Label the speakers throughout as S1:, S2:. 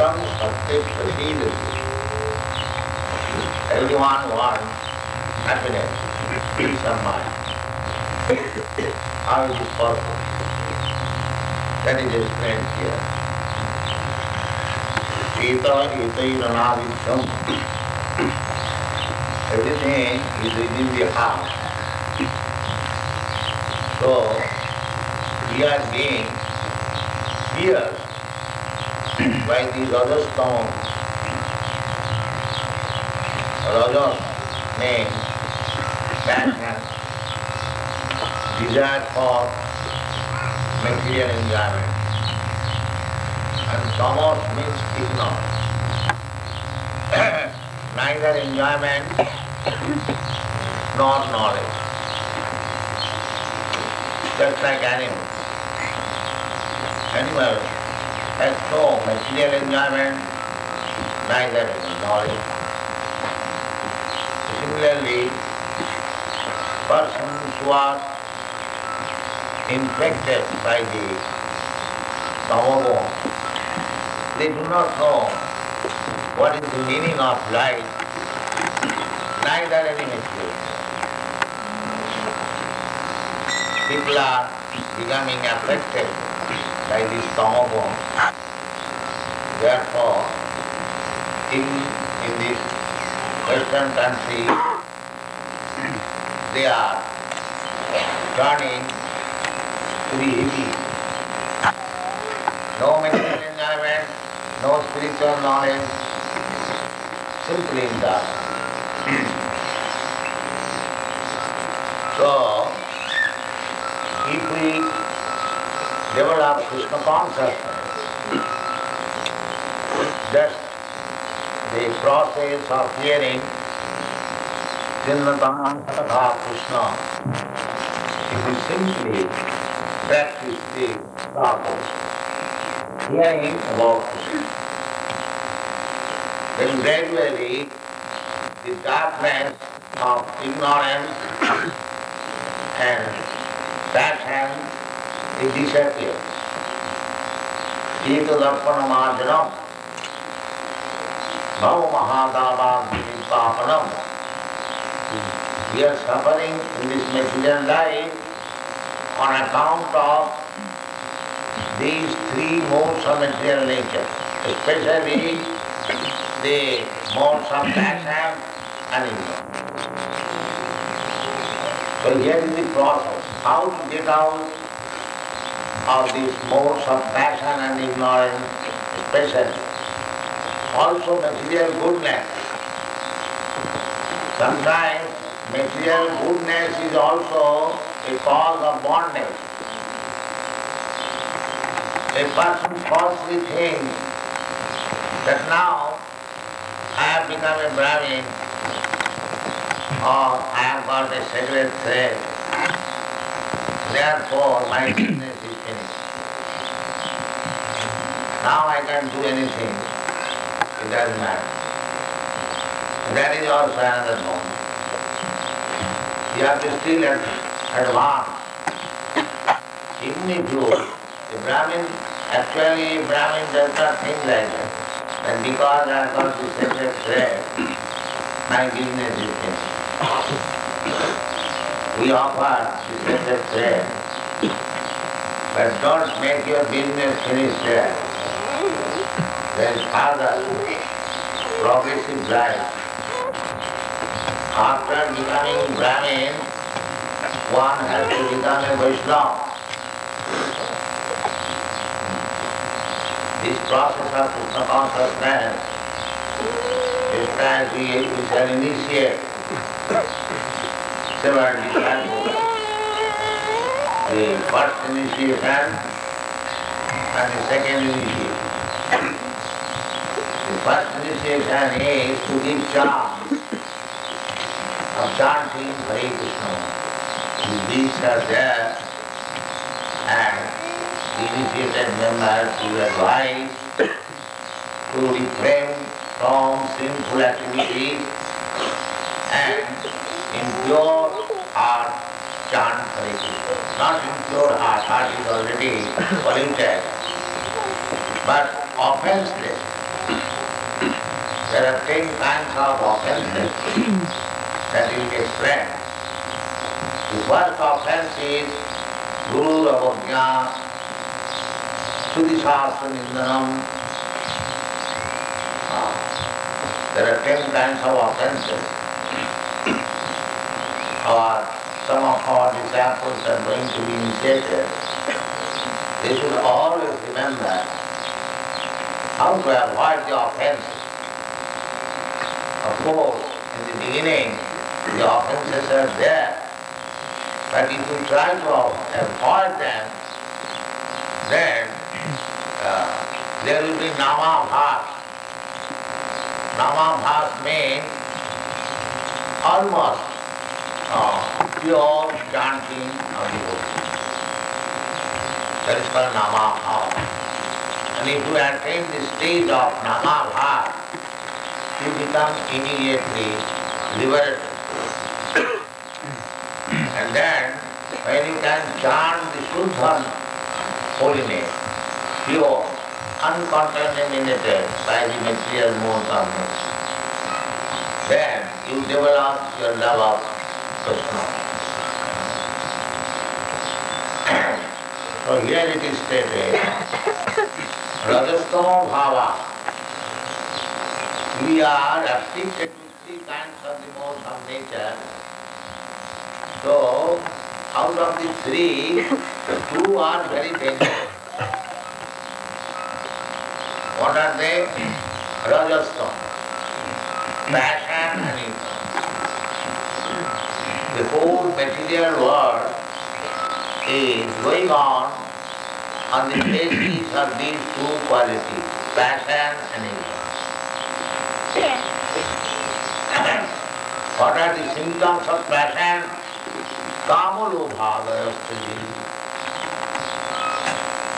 S1: Chitam Satya Prasidati. Everyone wants happiness, peace of mind. How is it possible? That is explained here. Ita itairanavitam. Everything is within the heart. So, we are being here by these other stones. Rajas means passion, desire for material enjoyment. And tamas means ignorance. Neither enjoyment nor knowledge. Just like animals. Has no material enjoyment, neither any knowledge. Similarly, persons who are infected by the tamoguna, they do not know what is the meaning of life, neither any material. People are becoming affected by this tamoguna. Therefore, in, in this Western country, they are turning to be hippie. No material enjoyment, no spiritual knowledge, simply in that. so, Krishna consciousness, just the process of hearing Jinnatan Katha Krishna, if we simply practice the process, hearing about Krishna, then gradually the darkness of ignorance and passion it disappears. Mahadava Papanam. We are suffering in this material life on account of these three modes of material nature, especially the modes of passion and ignorance. So here is the process, how to get out of these modes of passion and ignorance, especially. Also material goodness. Sometimes material goodness is also a cause of bondage. A person falsely thinks that now I have become a Brahmin or I have got a sacred thread. Therefore my business Now I can do anything. It doesn't matter. That is also another mode. You have to still advance. Even if you, the Brahmin, actually Brahmin does not think like that. And because I have got this sacred thread, my business is finished. We offer the sacred thread, but don't make your business finished there. Is further progressive life. After becoming Brahmin, one has to become a Vaishnava. This process of Krishna consciousness, just as we, we shall initiate several the first initiation and the second initiation. First initiation is to give chant of chanting Hare Krishna. Are there and initiated members will advise to refrain from sinful activities and in pure heart chant Hare Krishna. Not in pure heart, heart is already polluted, but offenseless. There are ten kinds of offenses that will be explained. The first offense is Guru Avagya, Sruti Shastra Nindanam. Ah, There are ten kinds of offenses. Our, some of our disciples are going to be initiated. They should always remember how to avoid the offenses. Of course, in the beginning, the offenses are there. But if you try to avoid them, then uh, there will be nama bhas. Nama bhas means almost uh, pure chanting of devotion. That is called nama bhas. And if you attain the stage of nama bhas, you become immediately liberated. and then, when you can chant the Shuddha holy name, pure, uncontaminated by the material modes of nature, then you develop your love of Krishna. so here it is stated, Rajastama Bhava. We are restricted to three kinds of the modes of nature. So, out of the three, two are very dangerous. What are they? Rajasthan, passion and. The whole material world is going on on the basis of these two qualities, passion and ignorance. What are the symptoms of passion? Kamalobhavayastri.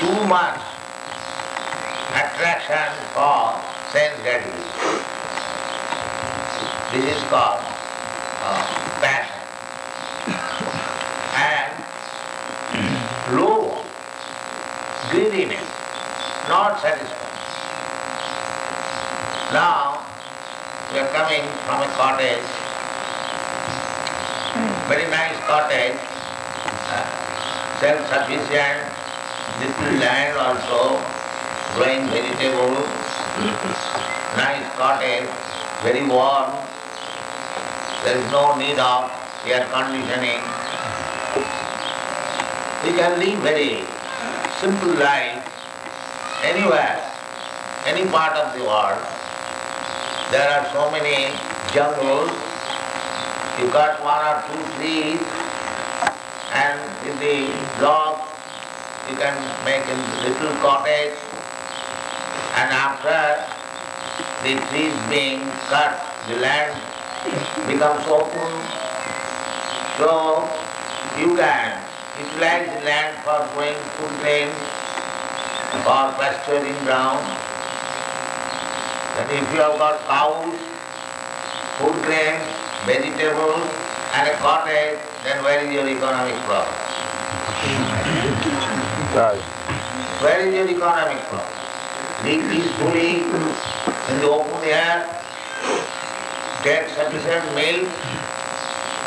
S1: Too much attraction for sense gratification. This is called uh, passion. And low greediness, not satisfied. Now, we are coming from a cottage, very nice cottage, uh, self-sufficient, little land also, growing vegetables, nice cottage, very warm, there is no need of air conditioning. We can live very simple life anywhere, any part of the world. There are so many jungles. You cut one or two trees and with the log you can make a little cottage and after the trees being cut, the land becomes open. So you can utilize the land for growing food grains or pasturing ground. And if you have got cows, food grains, vegetables and a cottage, then where is your economic problem? Where is your economic problem? Live peacefully in the open air, get sufficient milk,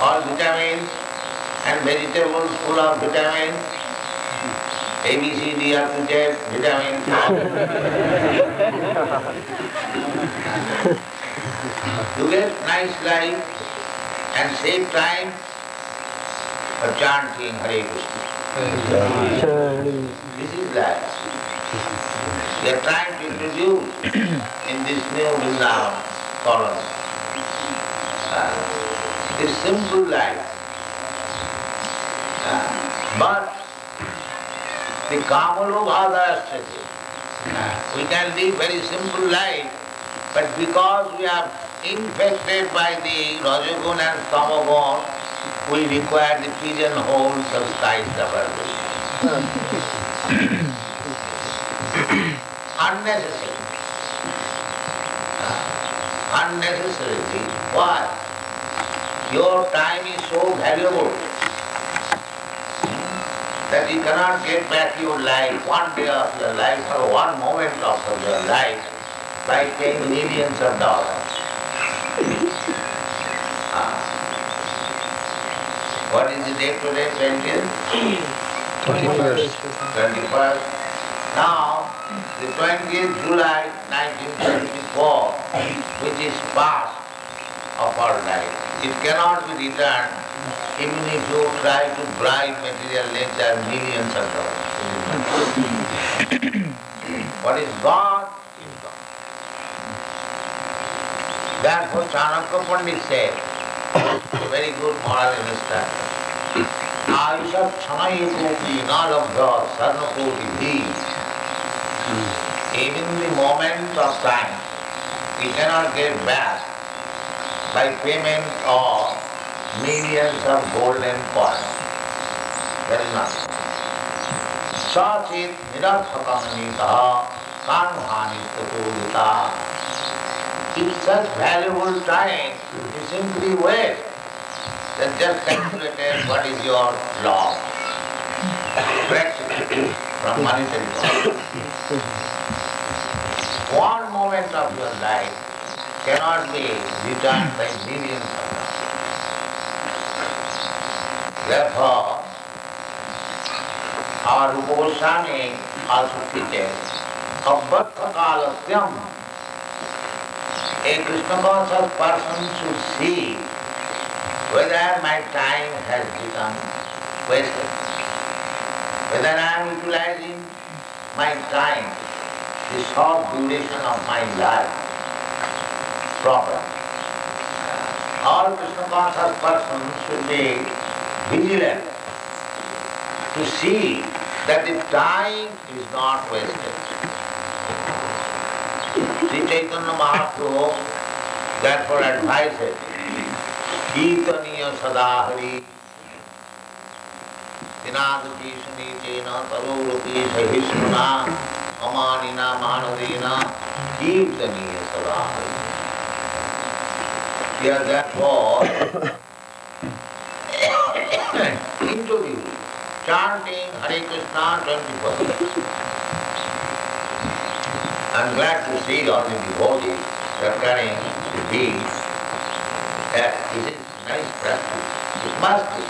S1: all vitamins and vegetables full of vitamins, B, C, D up to get nice life and save time for chanting Hare Krishna. This is life. We are trying to introduce in this new Vrindavan colony uh, this simple life. Uh, but the Kamalobhadasya, uh, we can live very simple life, but because we are infected by the Rajagun and Tamagun, we require the pigeonholes of skies Unnecessary. Unnecessarily. Why? Your time is so valuable that you cannot get back your life, one day of your life or one moment of your life. by paying millions of dollars. Ah. What is the date today? Twentieth?
S2: 21st.
S1: Twenty-first. Now, the twentieth July nineteen seventy-four, which is past of our life, it cannot be returned even if you try to bribe material nature millions of dollars. what is gone is gone. Therefore, Chanakya Pandit said, a very good moral instruction. Ayusha क्षणय कोटि न लब्ध स्वर्ण कोटि भी Even the moment of time, we cannot get back by payment of millions of golden coins. That is not. Sachit nirathakamanita kanhani tatodita. If such valuable time is simply waste, then just calculated what is your loss. From monetary. One moment of your life cannot be returned by millions Rupa Goswami also teaches, Abbattha. A Krishna conscious person should see whether my time has become wasted, whether I am utilizing my time, the short duration of my life, properly. All Krishna conscious persons should be vigilant to see that the time is not wasted. Sri Chaitanya Mahaprabhu therefore advises कीर्तनीय सदा हरि दिनादपि सुनीतेन तरोरपि सहिष्णुना अमानिना मानवेन कीर्तनीय सदा Hari Here therefore chanting Hare Krishna 24 I'm glad to see all the devotees preparing the beads that is nice practice. It must be.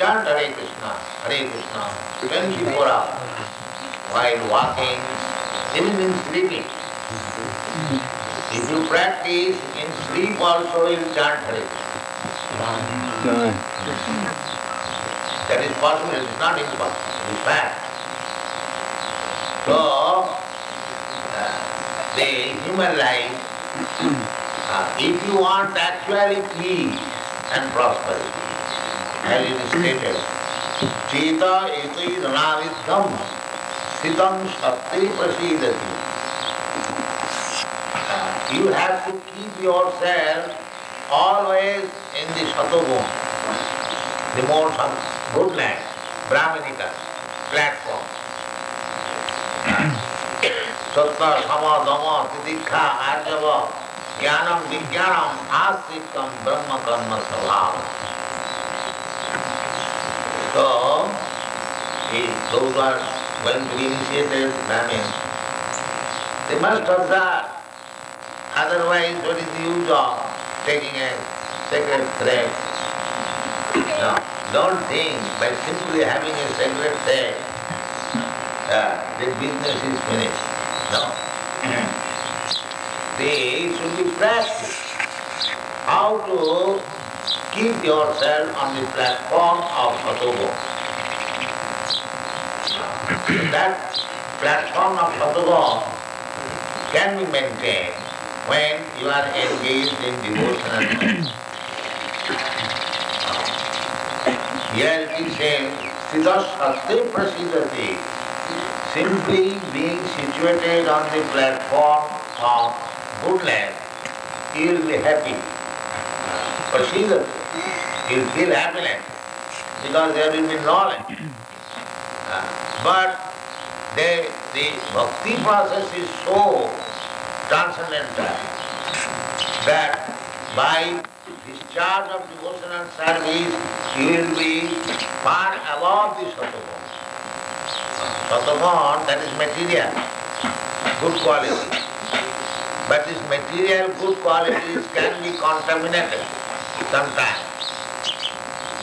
S1: Chant Hare Krishna, Hare Krishna, 24 hours, while walking, even in sleeping. If you practice in sleep also, you chant Hare Krishna. That is possible, it is not impossible, it is fact. So, uh, the human life Uh, if you want actually peace and prosperity, as it is stated, Cheta eti ranavidham sitam shakti prasidati. Uh, You have to keep yourself always in the Satogun, the modes of goodness, Brahmanika platform. Satta, Sama, Dama, Titikha, Arjava, Jnanam, Vijnanam, Asikam, Brahma, Karma, Svabha. So, those are going to be initiated Brahmins, they must observe. Otherwise, what is the use of taking a sacred thread? No, don't think by simply having a sacred thread, uh, the business is finished. No. They should be practiced. How to keep yourself on the platform of Satogo. That platform of Satogo can be maintained when you are engaged in devotional life. Here Siddha Sati Prasidati, simply being situated on the platform of goodness, you will be happy. Prasidati, you will feel happiness because there will be knowledge. Uh, But the, the bhakti process is so transcendental that by discharge of devotional service, you will be far above the Satagun. Satagun, that is material, good quality. But this material good qualities can be contaminated sometimes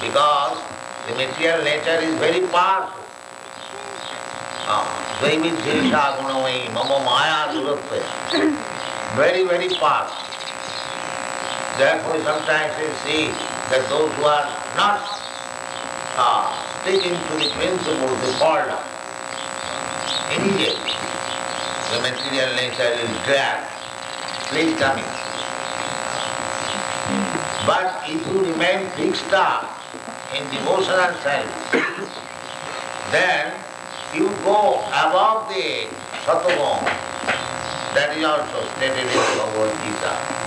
S1: because the material nature is very powerful. Ah, Duratve. Very, very powerful. Therefore sometimes we see that those who are not uh, sticking to the principles, they fall down. Immediately, the material nature is there, please come in. But if you remain fixed up in devotional self, then you go above the Satogam. That is also stated in Bhagavad Gita.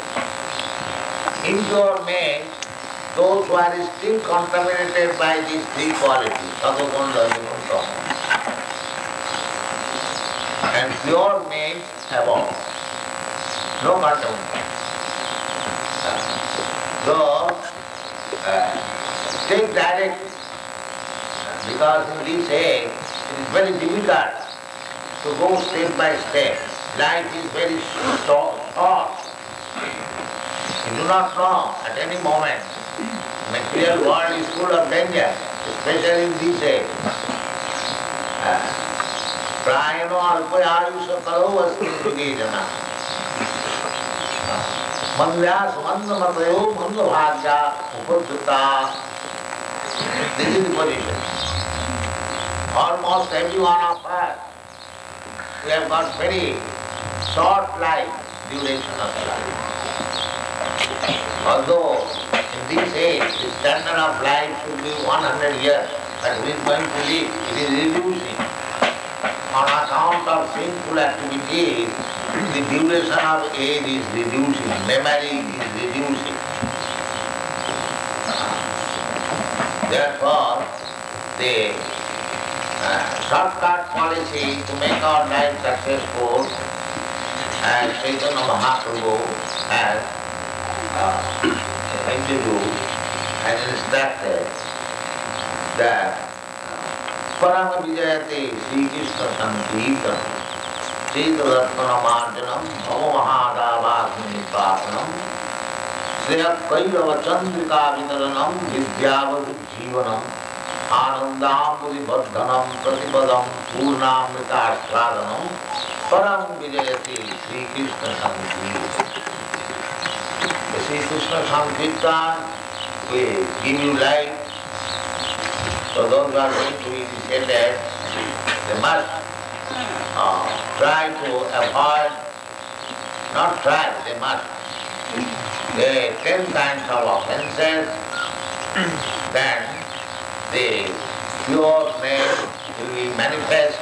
S1: Impure means those who are still contaminated by these three qualities, Sadhukunda, Yunukam. And pure means above. No contamination. So, uh, take direct, because in this age it is very difficult to go step by step. Life is very short. Do not know at any moment. Material world is full of danger, especially in this age. प्रायणो अल्पयायुष करो अस्ति जना मंद्यास मंद मतयो मंद भाग्या उपजुता is the position. Almost every one of us, we have got very short life, duration of life. Although in this age the standard of life should be 100 years, but who is going to live? It is reducing. On account of sinful activities, the duration of age is reducing, memory is reducing. Therefore, the uh, shortcut policy to make our life successful, as Chaitanya Mahaprabhu has uh, interview and instructed that Parama Vijayate Sri Krishna Sankirtan Chedratanam Bhavamahadavagnipatanam Pratipadam Purnamrita Ashradanam प्रतिपदं Vijayate Sri Krishna Sankirtan Krishna Sankirtan will give you life So those who are going to be initiated, they must uh, try to avoid, not try, they must, the ten kinds of offenses, then the pure name will be manifest,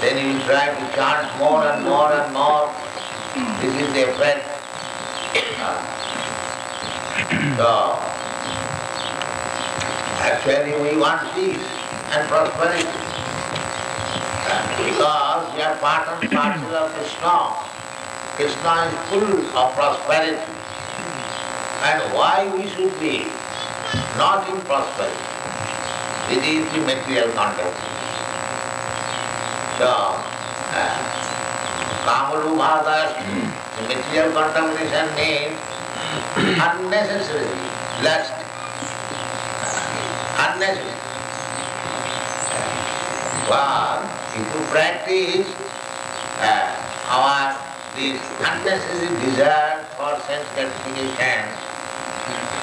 S1: then you try to chant more and more and more. This is the effect. So, Actually, we want peace and prosperity. Because we are part and parcel of Krishna. Krishna is full of prosperity. And why we should be not in prosperity? This is the material context. So, uh, the material contamination means unnecessarily lust unnecessary. But if you practice uh, our this unnecessary desire for sense gratification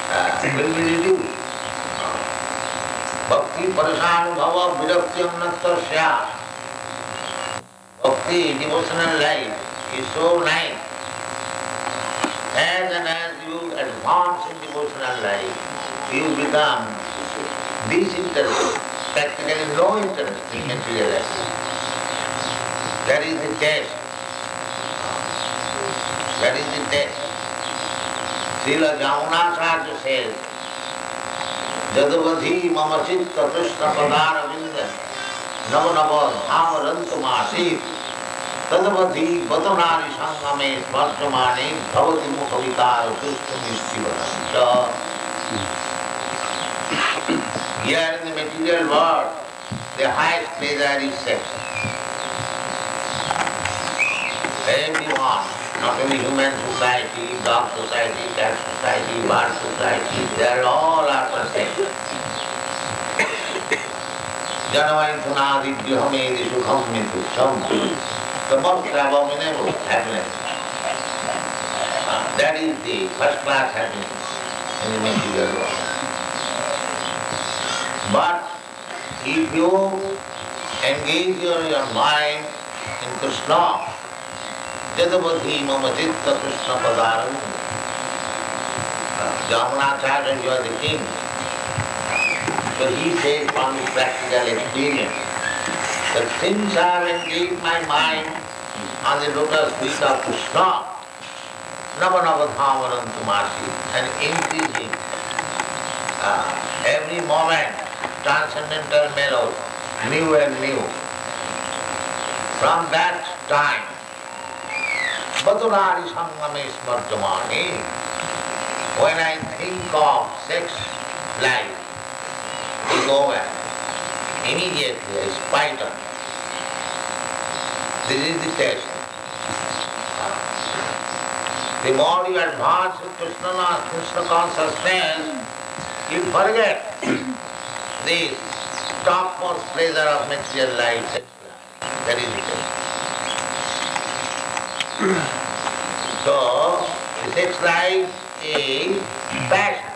S1: uh, will be reduced. Bhakti parasanubhava virakti annattasya. Bhakti, devotional life, is so nice. As and as you advance in devotional life, you become disinterested, practically no interest in material life. That is the case. That is the test. Srila Jamunacharya says, Jadavadhi mama chitta krishna padara vinda nava nava tadavadhi vatanari sangame smartamani bhavati mukhavikara krishna nistivara. Here in the material world, the highest pleasure is sex. Everyone, not only human society, dog society, cat society, bird society, they are all after sex. Janavaintunadi grihamedi sukham mitusham. The most abominable happiness. That is the first class happiness in the material world. But if you engage your, your mind in Krishna, Jadavadhi mama chitta Krishna padaram. Uh, Jamunacharya, you are the king. So he says from his practical experience that since I have engaged my mind on the lotus feet of Krishna, Nava Nava Dhamarantamasi, and increasing uh, every moment transcendental mellows, new and new. From that time, Badurari Sangame Smartamani, when I think of sex life, is over. Immediately I spite on. This is the test. The more you advance in Krishna, Krishna consciousness, you forget the topmost pleasure of material life, sex life. That is. So, sex life is passion.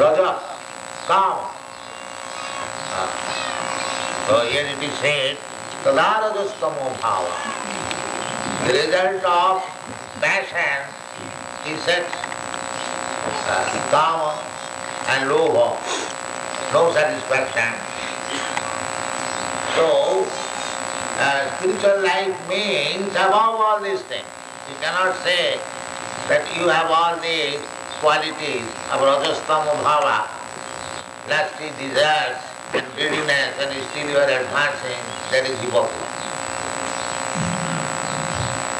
S1: Raja, Kama. Ah. So here it is said, Tadarajastamo bhava. The result of passion is sex, uh, Kama and Lobha, no satisfaction. So, uh, spiritual life means above all these things. You cannot say that you have all these qualities of Rajastama Bhava, lusty desires and greediness and still you are advancing, that is hypocrisy.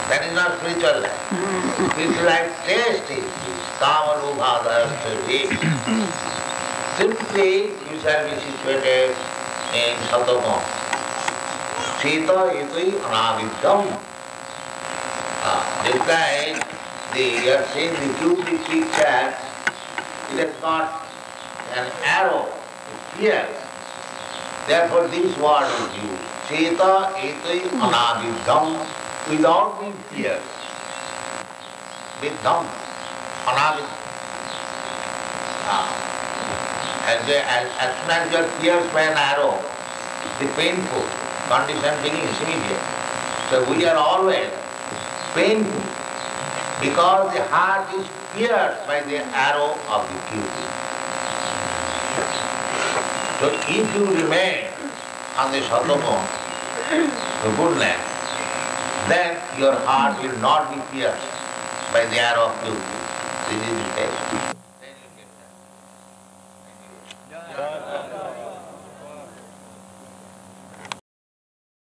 S1: That is not spiritual life. spiritual life taste is this, kama lobha Simply you shall be situated in Satama. Sita iti anaviddham. Ah, just like the, you are seeing the cupid picture, it has got an arrow here. Therefore this word is used. Cheta etui anaviddham, without being pierced. Viddham, anaviddham. Ah. As, the, as, as soon as you are pierced by an arrow, the painful condition begins immediately. So we are always painful because the heart is pierced by the arrow of the cupid. So if you remain on the Sadhama, the goodness, then your heart will not be pierced by the arrow of cupid. This is the test.